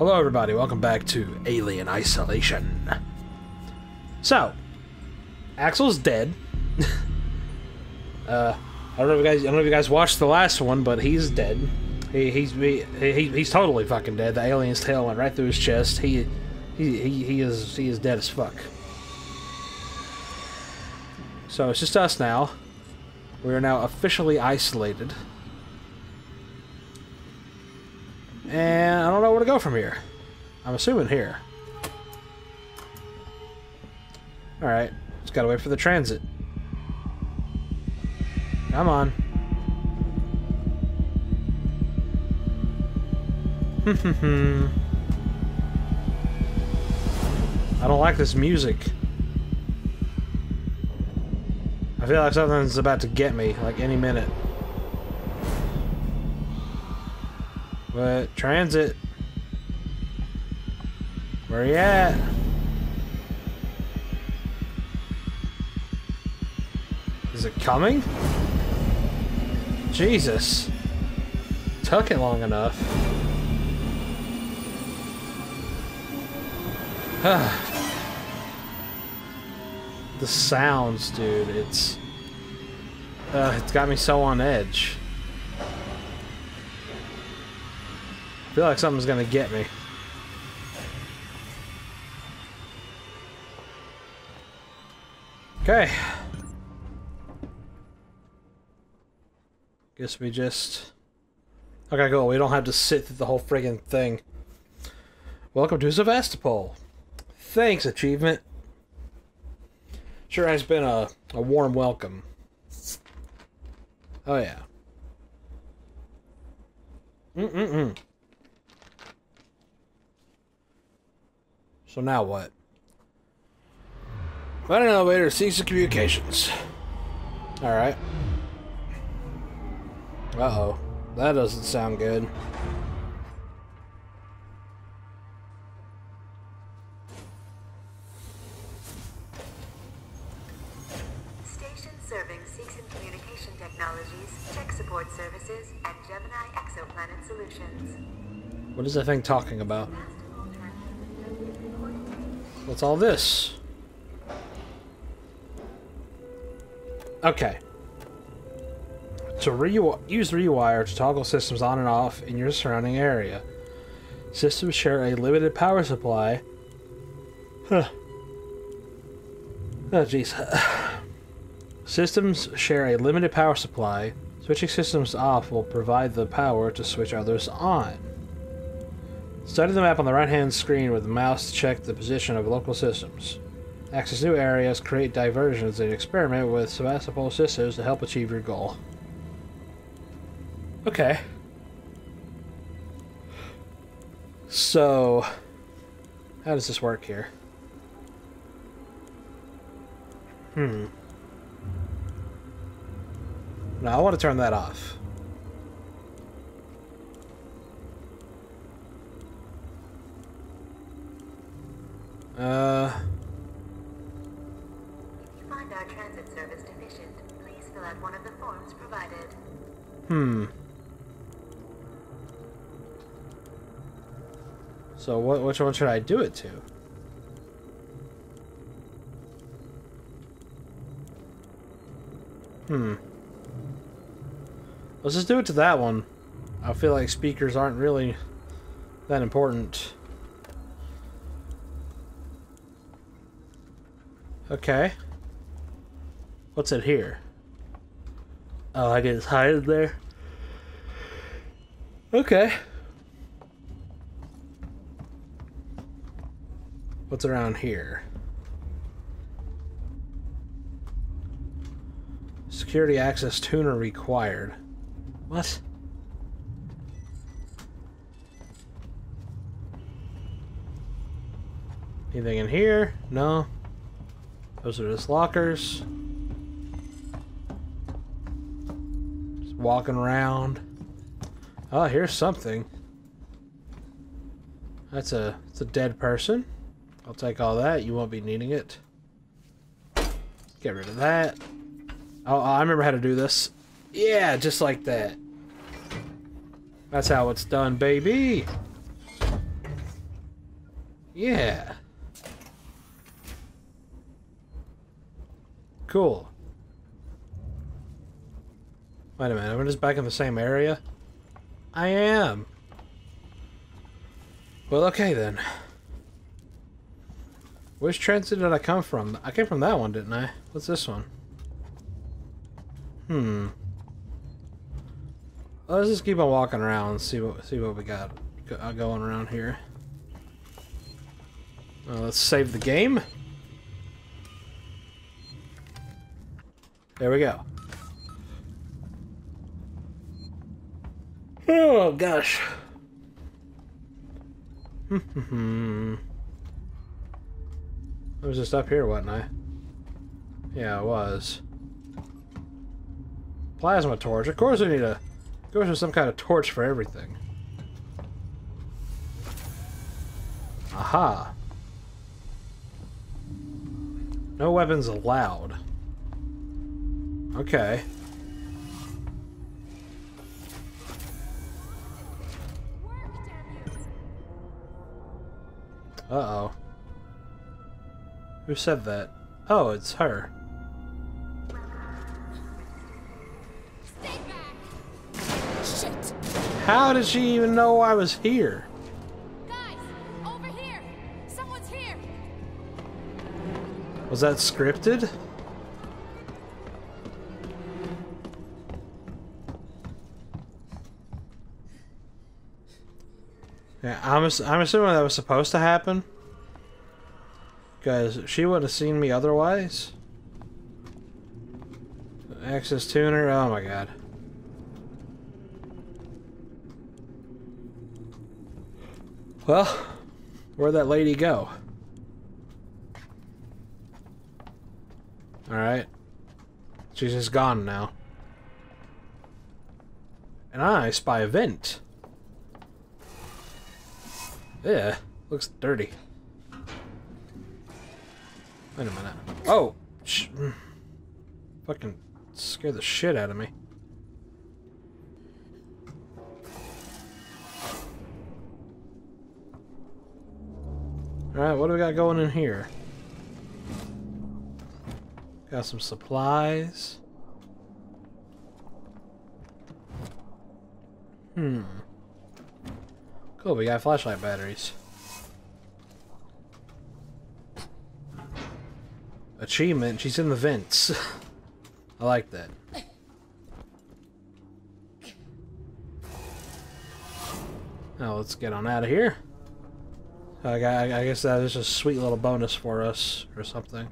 Hello, everybody. Welcome back to Alien Isolation. So, Axel's dead. uh, I don't know if you guys. I don't know if you guys watched the last one, but he's dead. He, he's he, he, he's totally fucking dead. The alien's tail went right through his chest. He he he, he is he is dead as fuck. So it's just us now. We are now officially isolated. And I don't know where to go from here. I'm assuming here. Alright, just gotta wait for the transit. Come on. I don't like this music. I feel like something's about to get me, like any minute. But transit. Where you at? Is it coming? Jesus. Took it long enough. the sounds, dude, it's... Uh, it's got me so on edge. I feel like something's gonna get me. Okay. Guess we just... Okay, cool. We don't have to sit through the whole friggin' thing. Welcome to Sevastopol. Thanks, achievement. Sure has been a, a warm welcome. Oh, yeah. Mm-mm-mm. So now what? Find an elevator to cease the communications. Alright. Uh-oh. That doesn't sound good. Station serving Seegson Communication Technologies, Tech Support Services, and Gemini Exoplanet Solutions. What is that thing talking about? What's all this? Okay. To re use rewire to toggle systems on and off in your surrounding area. Systems share a limited power supply. Huh. Oh, jeez. systems share a limited power supply. Switching systems off will provide the power to switch others on. Study the map on the right-hand screen with the mouse to check the position of local systems. Access new areas, create diversions, and experiment with Sevastopol systems to help achieve your goal. Okay. So, how does this work here? Hmm. Now I want to turn that off. Uh... If you find our transit service deficient, please fill out one of the forms provided. Hmm. So what which one should I do it to? Hmm. Let's just do it to that one. I feel like speakers aren't really that important. Okay. What's it here? Oh, I can just hide it there. Okay. What's around here? Security access tuner required. What? Anything in here? No. Those are just lockers. Just walking around. Oh, here's something. That's a, it's a dead person. I'll take all that. You won't be needing it. Get rid of that. Oh, I remember how to do this. Yeah, just like that. That's how it's done, baby. Yeah. Cool. Wait a minute, am I just back in the same area? I am. Well, okay then. Which transit did I come from? I came from that one, didn't I? What's this one? Hmm. Let's just keep on walking around and see what see what we got going around here. Uh, let's save the game. There we go. Oh gosh. I was just up here, wasn't I? Yeah, I was. Plasma torch. Of course we need a... Of course there's some kind of torch for everything. Aha. No weapons allowed. Okay. Uh-oh. Who said that? Oh, it's her. Shit! How did she even know I was here? Guys! Over here! Someone's here! Was that scripted? Yeah, I'm, I'm assuming that was supposed to happen. Because she would have seen me otherwise. Access tuner, oh my god. Well, where'd that lady go? Alright. She's just gone now. And I spy a vent. Yeah, looks dirty. Wait a minute. Oh! Sh. Fucking scared the shit out of me. Alright, what do we got going in here? Got some supplies. Hmm. Cool, we got flashlight batteries. Achievement, she's in the vents. I like that. Now let's get on out of here. I, I guess that is a sweet little bonus for us or something.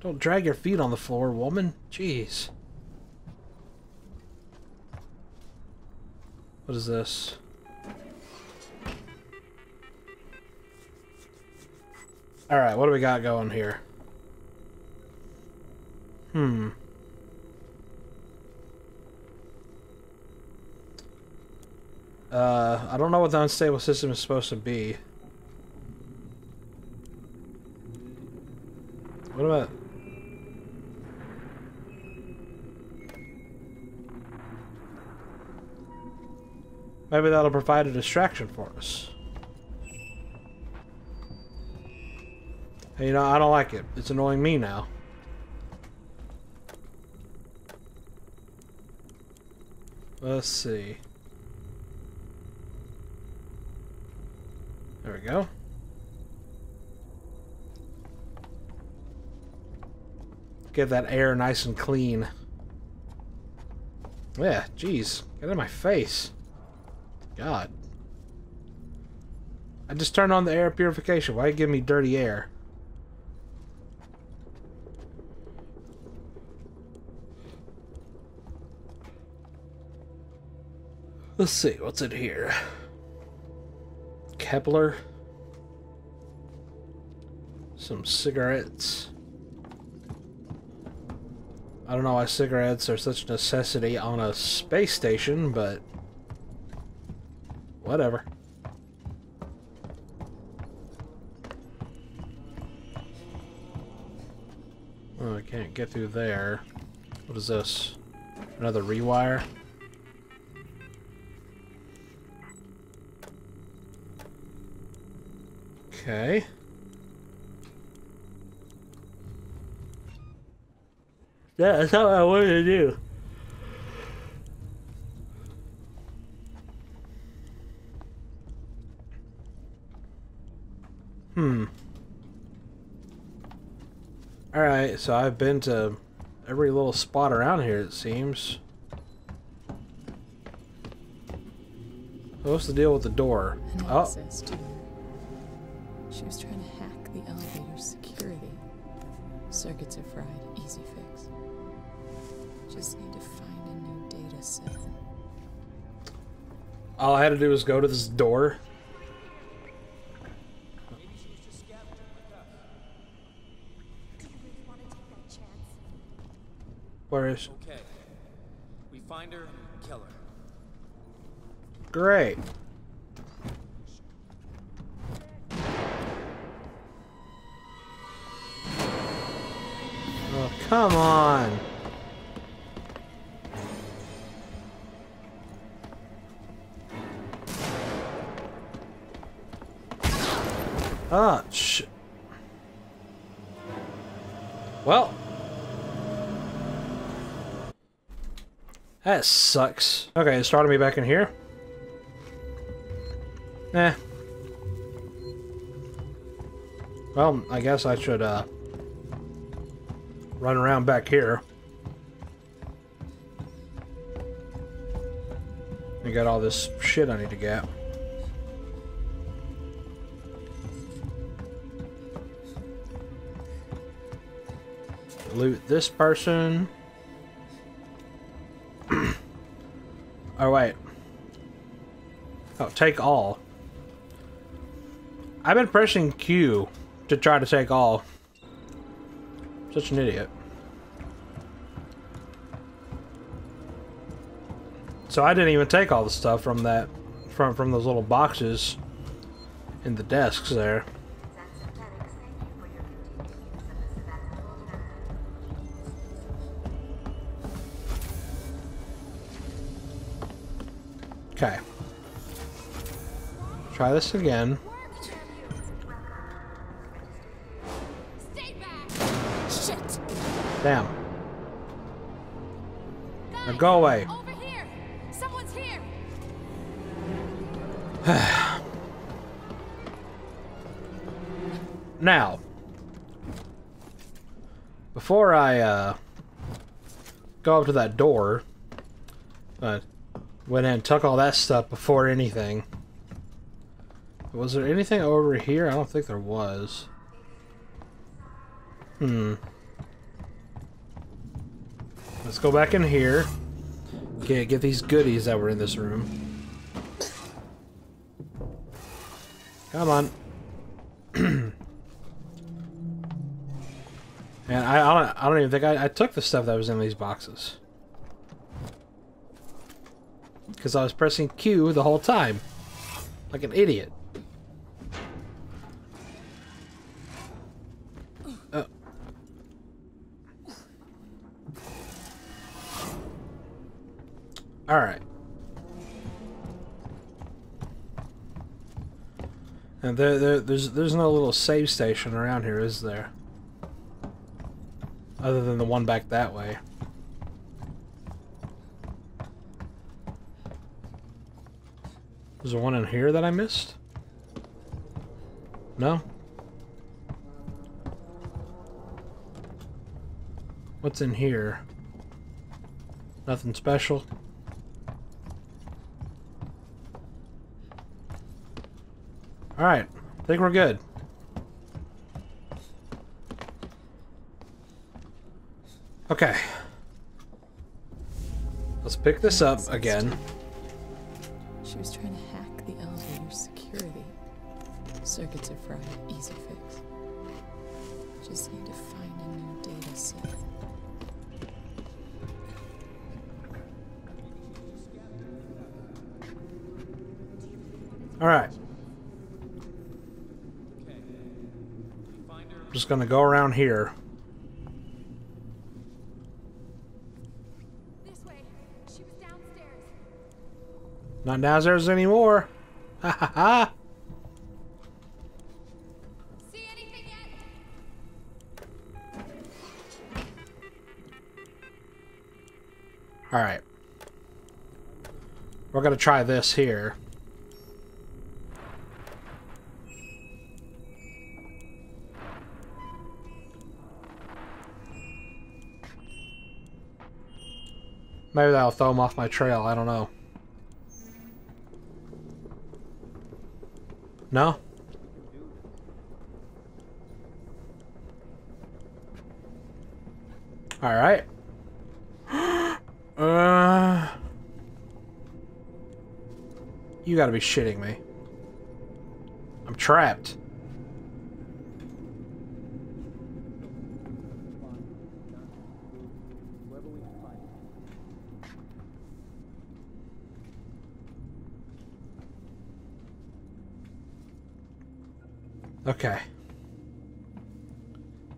Don't drag your feet on the floor, woman. Jeez. What is this? Alright, what do we got going here? Hmm. Uh, I don't know what the unstable system is supposed to be. What about... Maybe that'll provide a distraction for us. Hey, you know, I don't like it. It's annoying me now. Let's see. There we go. Get that air nice and clean. Yeah, jeez. Get in my face. God. I just turned on the air purification. Why give me dirty air? Let's see, what's in here? Kepler. Some cigarettes. I don't know why cigarettes are such a necessity on a space station, but Whatever. Well, I can't get through there. What is this? Another rewire? Okay. Yeah, That's how I wanted to do. Alright, so I've been to every little spot around here, it seems. What's the deal with the door? Oh, access to her. She was trying to hack the elevator's security. Circuits are fried. Easy fix. Just need to find a new data set. all I had to do was go to this door. Where is? Okay. We find her, kill her. Great. Oh, come on. Ah, sh. Well. That sucks. Okay, it started me back in here. Eh. Well, I guess I should, uh, run around back here. I got all this shit I need to get. Loot this person. Oh, wait. Oh, take all. I've been pressing Q to try to take all. Such an idiot. So I didn't even take all the stuff from that from from those little boxes in the desks there. Try this again. Stay back! Shit! Damn. Guys, Now go away. Over here! Someone's here! Now, before I uh, go up to that door, uh, went in and took all that stuff before anything. Was there anything over here? I don't think there was. Hmm. Let's go back in here. Okay, get these goodies that were in this room. Come on. And I, I don't I don't even think I, I took the stuff that was in these boxes. Because I was pressing Q the whole time. Like an idiot. Alright. And there, there, there's, there's no little save station around here, is there? Other than the one back that way. Was there one in here that I missed? No? What's in here? Nothing special? Alright, I think we're good. Okay. Let's pick this up again. She was trying to hack the elevator's security. Circuits are fried. Easy fix. Just need to find a new data set. I'm just going to go around here. Not downstairs anymore. Ha ha ha. All right. We're going to try this here. Maybe that'll throw him off my trail, I don't know. No? Alright. uh... You gotta be shitting me. I'm trapped. Okay.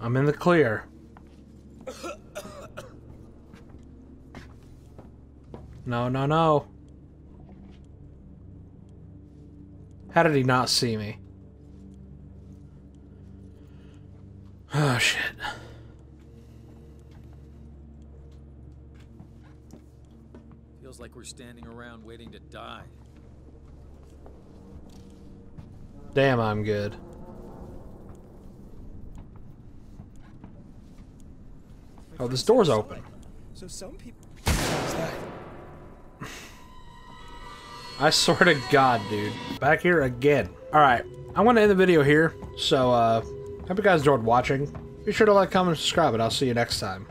I'm in the clear. No, no, no. How did he not see me? Oh, shit. Feels like we're standing around waiting to die. Damn, I'm good. Oh, this door's open. So some people. I swear to God, dude. Back here again. Alright, I'm going to end the video here. So, uh, hope you guys enjoyed watching. Be sure to like, comment, and subscribe, and I'll see you next time.